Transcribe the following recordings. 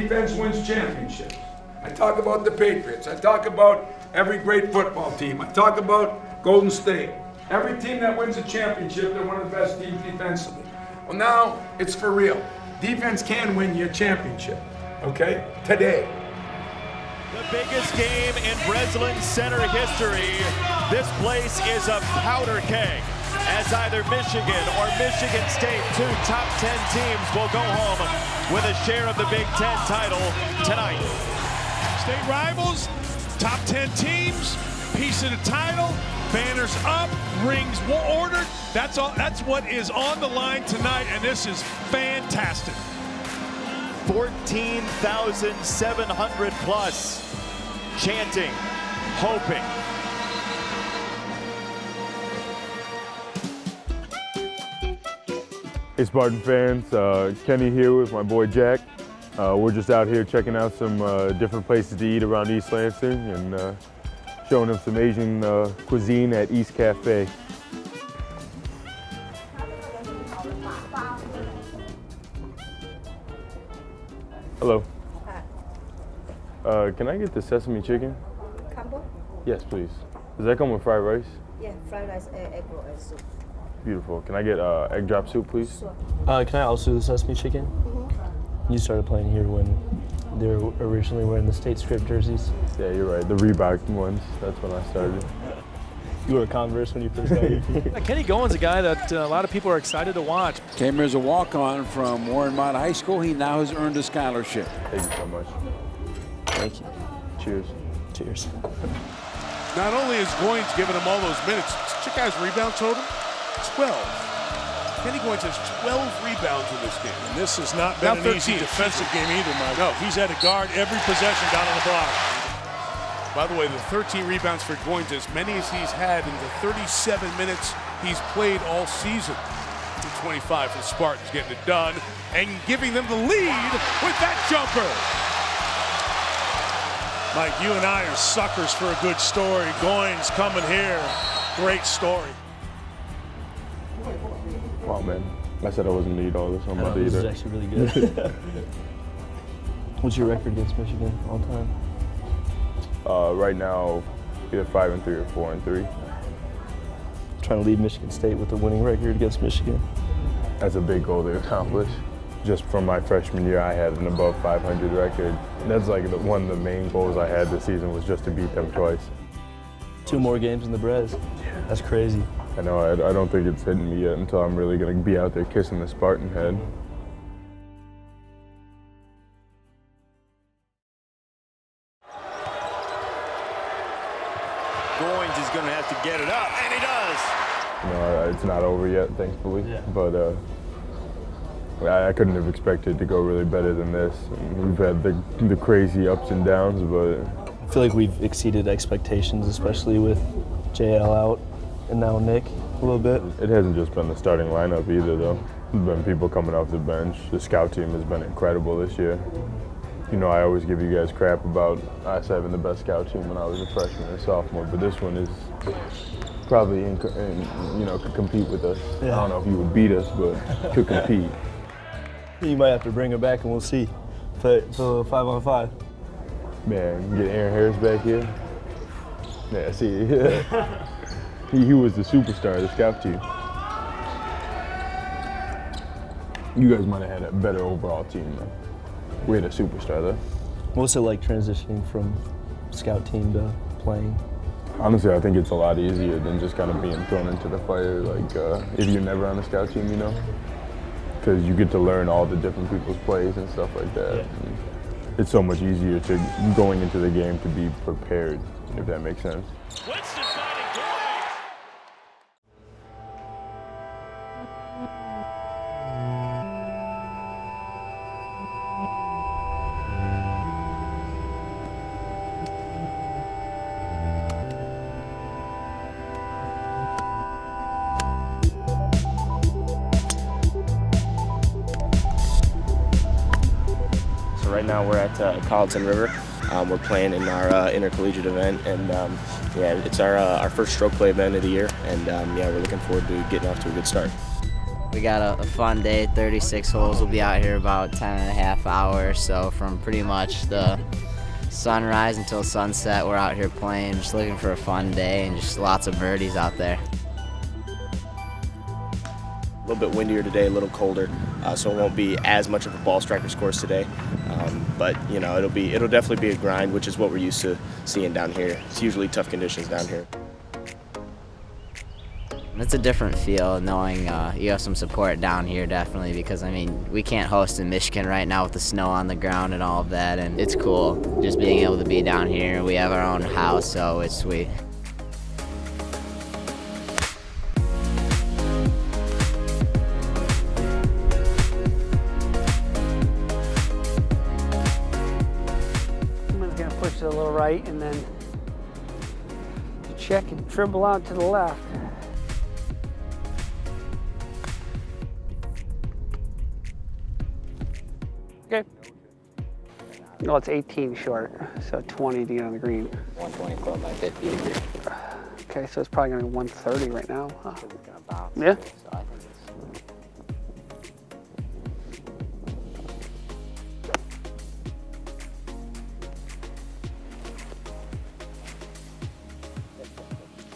defense wins championships. I talk about the Patriots. I talk about every great football team. I talk about Golden State. Every team that wins a championship, they're one of the best teams defensively. Well, now it's for real. Defense can win you a championship, okay? Today. The biggest game in Breslin Center history. This place is a powder keg as either Michigan or Michigan State, two top 10 teams, will go home with a share of the Big Ten title tonight. State rivals, top 10 teams, piece of the title, banners up, rings ordered. That's all. That's what is on the line tonight, and this is fantastic. 14,700 plus chanting, hoping. Hey Spartan fans, uh, Kenny here with my boy Jack. Uh, we're just out here checking out some uh, different places to eat around East Lansing and uh, showing them some Asian uh, cuisine at East Cafe. Hello. Uh, can I get the sesame chicken? Combo? Yes, please. Does that come with fried rice? Yeah, fried rice, egg, egg roll, and soup. Beautiful. Can I get uh, egg drop soup, please? Sure. Uh, can I also do the sesame chicken? You started playing here when they were originally wearing the state script jerseys. Yeah, you're right. The Reebok ones. That's when I started. You were a Converse when you first got here. Kenny Goins, a guy that uh, a lot of people are excited to watch. Came here as a walk-on from Warren Mott High School. He now has earned a scholarship. Thank you so much. Thank you. Cheers. Cheers. Not only is Goins giving him all those minutes, check out his rebound total, 12. Kenny Goins has 12 rebounds in this game. And this has not Now been an easy defensive game either, Mike. No. He's had to guard every possession down on the block. By the way, the 13 rebounds for Goins, as many as he's had in the 37 minutes he's played all season. 25 for the Spartans getting it done and giving them the lead with that jumper. Mike, you and I are suckers for a good story. Goins coming here. Great story. Wow, man. I said I wasn't gonna eat all this. I'm about to eat this is it. actually really good. What's your record against Michigan all time? Uh, right now, either five and three or four and three. Trying to lead Michigan State with a winning record against Michigan. That's a big goal to accomplish. Just from my freshman year, I had an above 500 record. That's like the, one of the main goals I had this season was just to beat them twice. Two more games in the Brez. That's crazy. I know I, I don't think it's hitting me yet until I'm really gonna be out there kissing the Spartan head. Goins is going to have to get it up, and he does. You know, it's not over yet, thankfully. Yeah. But uh, I, I couldn't have expected to go really better than this. We've had the, the crazy ups and downs, but I feel like we've exceeded expectations, especially with JL out and now Nick a little bit. it hasn't just been the starting lineup either, though. There's been people coming off the bench. The scout team has been incredible this year. You know, I always give you guys crap about us having the best scout team when I was a freshman and sophomore, but this one is probably, in, in, you know, could compete with us. I don't know if you would beat us, but could compete. You might have to bring him back and we'll see. For, for five on five. Man, get Aaron Harris back here. Yeah, see, he, he was the superstar of the scout team. You guys might have had a better overall team, though. We had a superstar, though. What's it like transitioning from scout team to playing? Honestly, I think it's a lot easier than just kind of being thrown into the fire. Like, uh, if you're never on a scout team, you know, because you get to learn all the different people's plays and stuff like that. And it's so much easier to going into the game to be prepared, if that makes sense. Winston now we're at uh, Colleton River. Um, we're playing in our uh, intercollegiate event, and um, yeah, it's our uh, our first stroke play event of the year, and um, yeah, we're looking forward to getting off to a good start. We got a, a, fun day, 36 holes. We'll be out here about 10 and a half hours. So from pretty much the sunrise until sunset, we're out here playing, just looking for a fun day and just lots of birdies out there. A little bit windier today, a little colder, uh, so it won't be as much of a ball striker's course today. Um, but you know, it'll be it'll definitely be a grind, which is what we're used to seeing down here. It's usually tough conditions down here. It's a different feel knowing uh, you have some support down here, definitely, because I mean, we can't host in Michigan right now with the snow on the ground and all of that, and it's cool just being able to be down here. We have our own house, so it's sweet. Push to the little right and then check and dribble out to the left. Okay. No, it's 18 short, so 20 to get on the green. 120 club by 50 degree. Okay, so it's probably gonna be 130 right now. Huh? Yeah.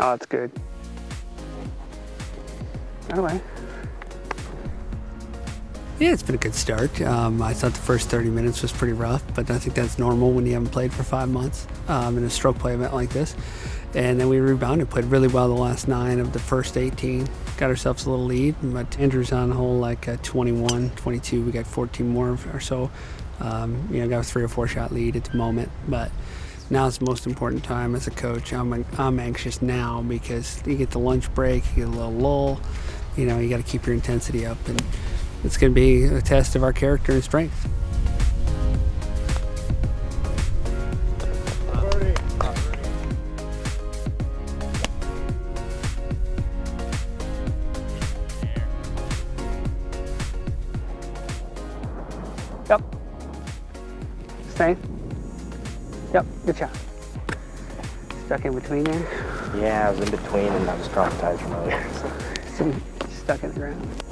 No, that's good. Anyway. Yeah, it's been a good start. Um, I thought the first 30 minutes was pretty rough, but I think that's normal when you haven't played for five months um, in a stroke play event like this. And then we rebounded, played really well the last nine of the first 18. Got ourselves a little lead, but Andrew's on the whole like uh, 21, 22. We got 14 more or so. Um, you know, got a three or four shot lead at the moment, but now it's the most important time as a coach. I'm, I'm anxious now because you get the lunch break, you get a little lull, you know, you got to keep your intensity up, and it's going to be a test of our character and strength. Yep. Stay. Yep, good shot. Stuck in between there. Yeah, I was in between and I was traumatized from earlier. Sitting stuck in the ground.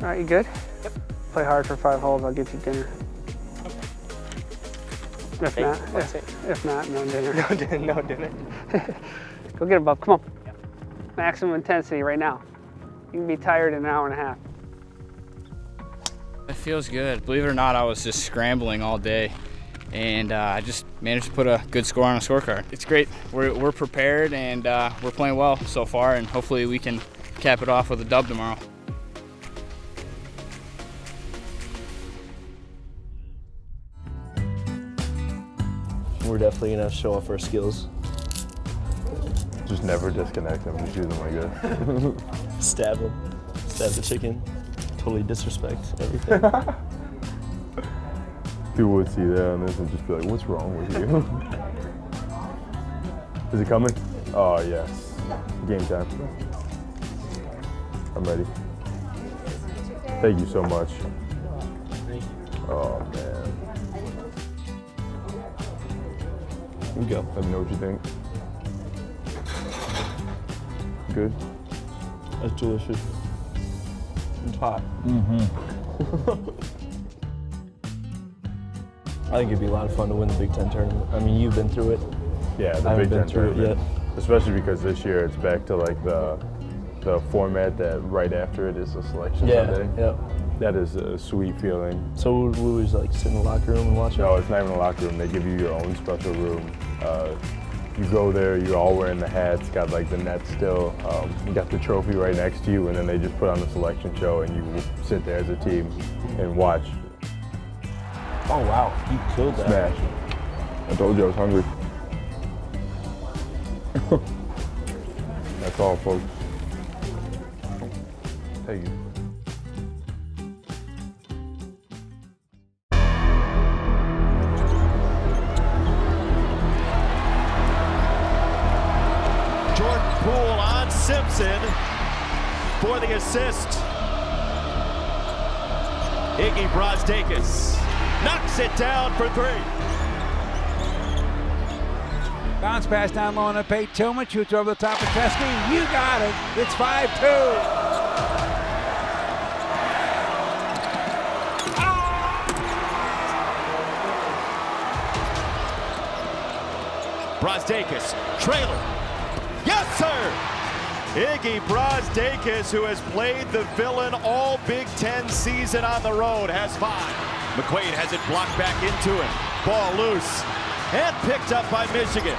All right, you good? Yep. Play hard for five holes. I'll get you dinner. If Hey, not, if, if not, no dinner. No dinner. No dinner. Go get him, Bob. Come on. Maximum intensity right now. You can be tired in an hour and a half. It feels good. Believe it or not, I was just scrambling all day, and uh, I just managed to put a good score on a scorecard. It's great. We're, we're prepared, and uh, we're playing well so far, and hopefully we can cap it off with a dub tomorrow. We're definitely gonna show off our skills. Just never disconnect them. Just use them like this. Stab them. Stab the chicken. Totally disrespect everything. People would see that on this and just be like, what's wrong with you? Is it coming? Oh, yes. Game time. I'm ready. Thank you so much. Oh, man. Here we go. Let me know what you think. Good? That's delicious. It's hot. Mm-hmm. I think it'd be a lot of fun to win the Big Ten tournament. I mean, you've been through it. Yeah, the I Big been Ten tournament. Especially because this year it's back to like the the format that right after it is a selection Yeah, Sunday. yep. That is a sweet feeling. So we we was like sit in the locker room and watch it. No, it's not even a locker room. They give you your own special room. Uh, you go there, you're all wearing the hats, got like the net still. Um, you got the trophy right next to you, and then they just put on the selection show, and you sit there as a team and watch. Oh wow, you killed that. Smash. I told you I was hungry. That's all, folks. Thank you. Jordan Poole on Simpson for the assist. Iggy Brazdeikis knocks it down for three. Bounce pass down low on a Pate Tillman, shoots over the top of Teske. You got it. It's 5 2. Ah! Brazdeikis, trailer. Yes, sir! Iggy Brazdeikis, who has played the villain all Big Ten season on the road, has five. McQuaid has it blocked back into him. Ball loose. And picked up by Michigan.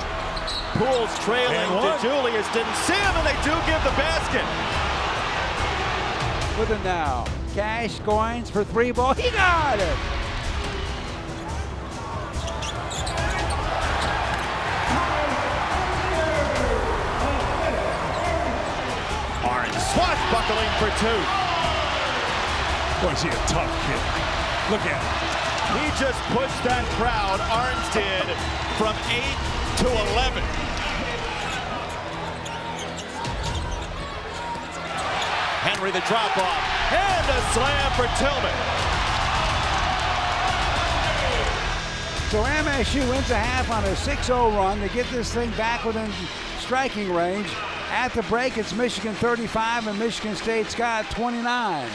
Poole's trailing. to Julius. didn't see him, and they do give the basket. With it now. Cash Goins for three ball. He got it. Orange swashbuckling for two. Boy, is he a tough kid. Look at him. He just pushed that crowd, Orange did, from 8 to 11. Henry the drop off, and a slam for Tillman. So MSU wins a half on a 6-0 run to get this thing back within striking range. At the break, it's Michigan 35 and Michigan State's got 29.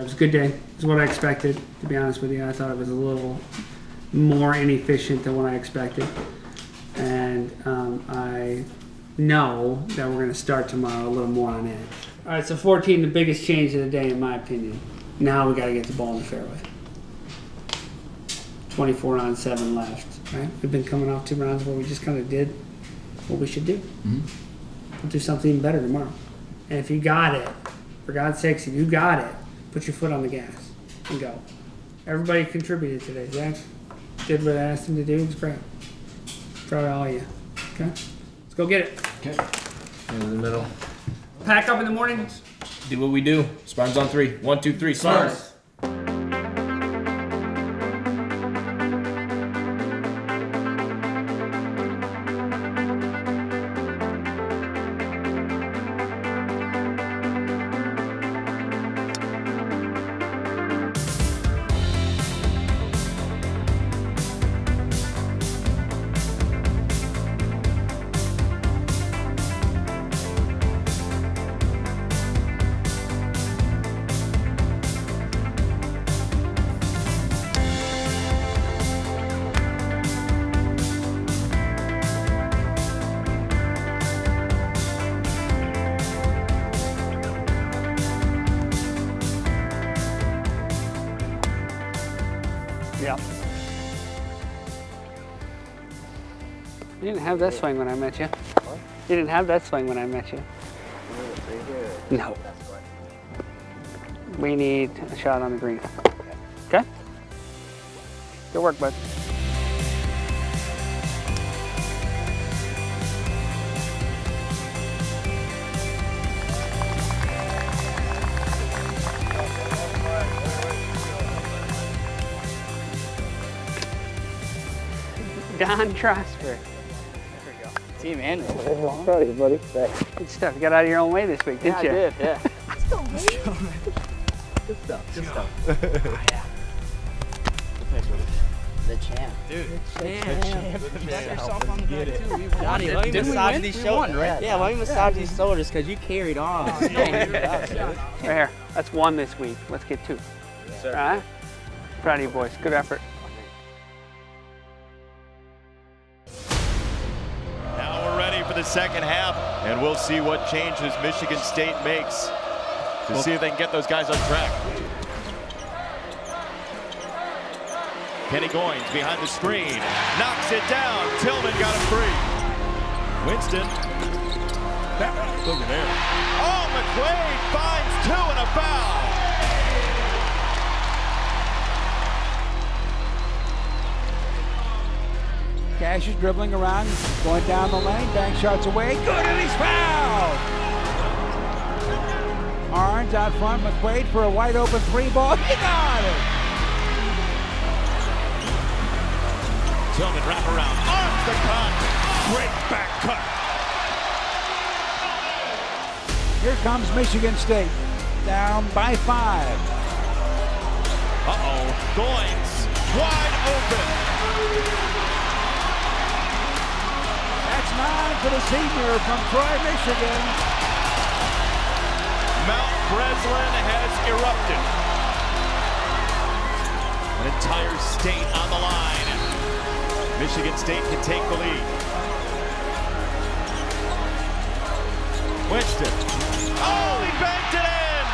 It was a good day. It was what I expected, to be honest with you. I thought it was a little more inefficient than what I expected. And um, I know that we're going to start tomorrow a little more on edge. All right, so 14, the biggest change of the day, in my opinion. Now we got to get the ball in the fairway. 24 on 7 left, right? We've been coming off two rounds where we just kind of did what we should do. We'll do something better tomorrow. And if you got it, for God's sakes, if you got it, put your foot on the gas and go. Everybody contributed today. Zach did what I asked him to do. It was great. Proud of all of you. Okay? Let's go get it. Okay. In the middle. Pack up in the morning. Do what we do. Spartans on three. One, two, three. Spartans. Yeah. You didn't have that swing when I met you. You didn't have that swing when I met you. No. We need a shot on the green. Okay? Good work, bud. Don Trosper. Team Andrew. Proud of you, buddy. Good stuff. You got out of your own way this week, didn't Yeah, I you? did, yeah. Good stuff. Good stuff. Oh, the champ. Dude. The champ. The Pat champ. yourself on the back, it. too. We won. Johnny, Didn't let me we massage win? these We shoulders. right? Yeah, let me massage these shoulders because you carried on. Oh, right here. That's one this week. Let's get two. Yes, sir. All right? Proud of you, boys. Good effort. Second half, and we'll see what changes Michigan State makes to see if they can get those guys on track. Kenny Goins behind the screen, knocks it down. Tillman got him free. Winston. Look at there. Oh, McQuaid finds two and a foul. Cash is dribbling around, going down the lane, bank shots away, good, and he's fouled! Orange out front, McQuaid for a wide open three ball, he got it! Tillman wrap around, arms the cut. Great back cut. Here comes Michigan State, down by five. Uh-oh, Goins wide open. For the senior from Troy, Michigan. Mount Breslin has erupted. An entire state on the line. Michigan State can take the lead. Winston. Oh, he banked it in!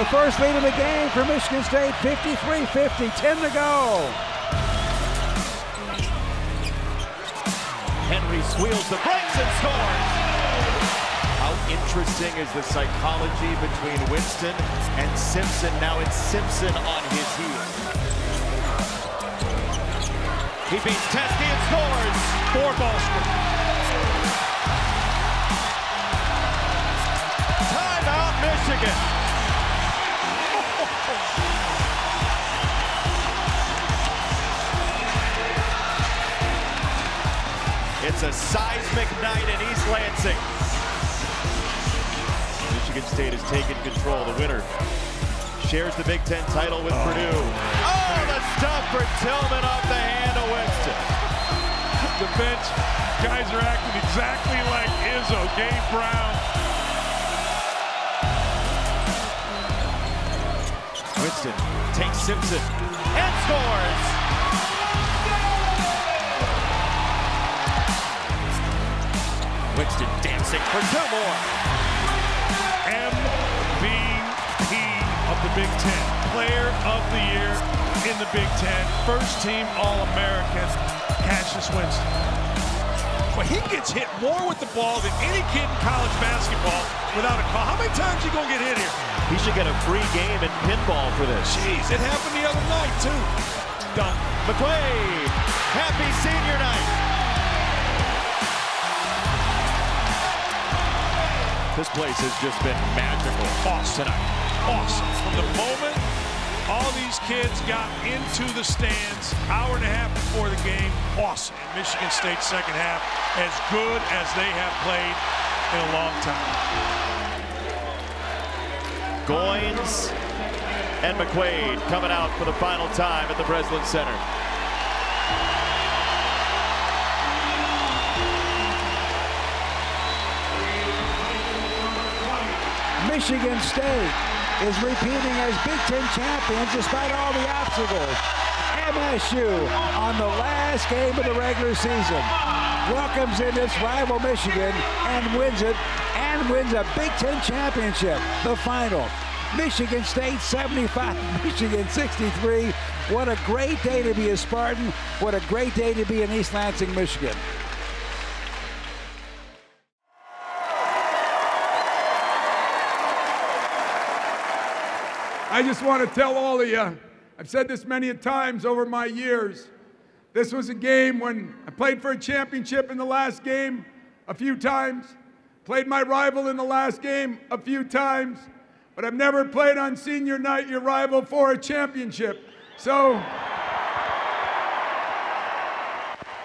The first lead of the game for Michigan State, 53-50, 10 to go. Squeals the brakes and scores. How interesting is the psychology between Winston and Simpson? Now it's Simpson on his heels. He beats Teske and scores for Boston. Timeout, Michigan. It's a seismic night in East Lansing. Michigan State has taken control. The winner shares the Big Ten title with oh. Purdue. Oh, the stuff for Tillman off the hand of Winston. The bench, guys are acting exactly like Izzo, Gabe Brown. Winston takes Simpson and scores. Winston dancing for two more. MVP of the Big Ten, Player of the Year in the Big Ten, first team All-American, Cassius Winston. Well, he gets hit more with the ball than any kid in college basketball without a call. How many times you gonna get hit here? He should get a free game in pinball for this. Jeez, it happened the other night too. Done. McQuaid, happy senior night. This place has just been magical awesome. tonight. Awesome. From the moment all these kids got into the stands, hour and a half before the game, awesome. And Michigan State second half, as good as they have played in a long time. Goins and McQuaid coming out for the final time at the Breslin Center. Michigan State is repeating as Big Ten champions despite all the obstacles. MSU on the last game of the regular season welcomes in its rival Michigan and wins it and wins a Big Ten championship, the final. Michigan State 75, Michigan 63. What a great day to be a Spartan. What a great day to be in East Lansing, Michigan. I just want to tell all of you, I've said this many times over my years. This was a game when I played for a championship in the last game a few times, played my rival in the last game a few times, but I've never played on senior night your rival for a championship. So,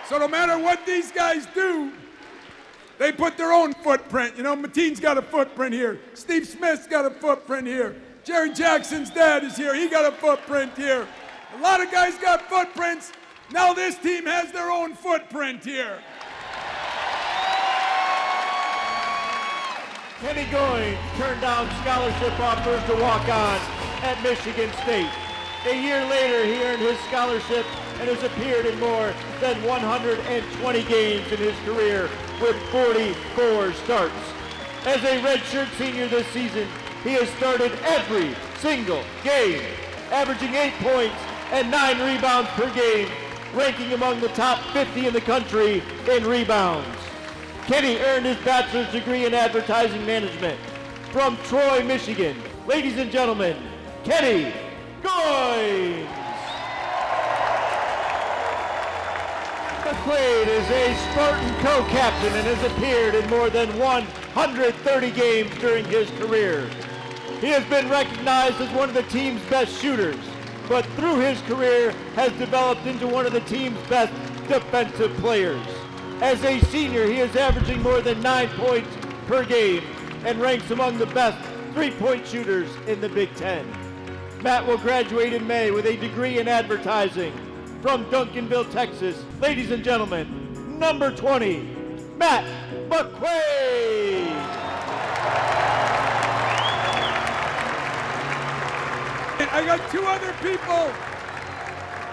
so no matter what these guys do, they put their own footprint. You know, Mateen's got a footprint here. Steve Smith's got a footprint here. Jaren Jackson's dad is here. He got a footprint here. A lot of guys got footprints. Now this team has their own footprint here. Kenny Goins turned down scholarship offers to walk on at Michigan State. A year later, he earned his scholarship and has appeared in more than 120 games in his career with 44 starts. As a redshirt senior this season, he has started every single game, averaging eight points and nine rebounds per game, ranking among the top 50 in the country in rebounds. Kenny earned his bachelor's degree in advertising management from Troy, Michigan. Ladies and gentlemen, Kenny Goins. McQuaid is a Spartan co-captain and has appeared in more than 130 games during his career. He has been recognized as one of the team's best shooters, but through his career has developed into one of the team's best defensive players. As a senior, he is averaging more than nine points per game and ranks among the best three-point shooters in the Big Ten. Matt will graduate in May with a degree in advertising from Duncanville, Texas. Ladies and gentlemen, number 20, Matt McQuaid. I got two other people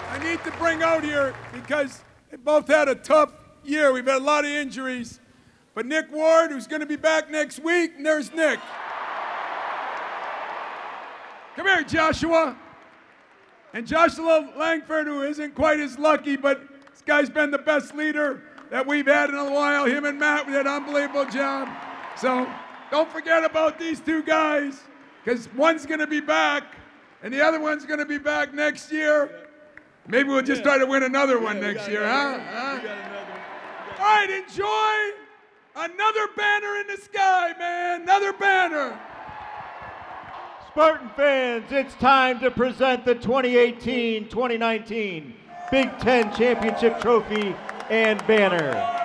I need to bring out here because they both had a tough year. We've had a lot of injuries. But Nick Ward, who's going to be back next week, and there's Nick. Come here, Joshua. And Joshua Langford, who isn't quite as lucky, but this guy's been the best leader that we've had in a while. Him and Matt did an unbelievable job. So don't forget about these two guys, because one's going to be back, and the other one's going to be back next year. Maybe we'll just try to win another one next year, huh? huh? All right, enjoy another banner in the sky, man. Another banner. Spartan fans, it's time to present the 2018-2019 Big Ten Championship Trophy and banner.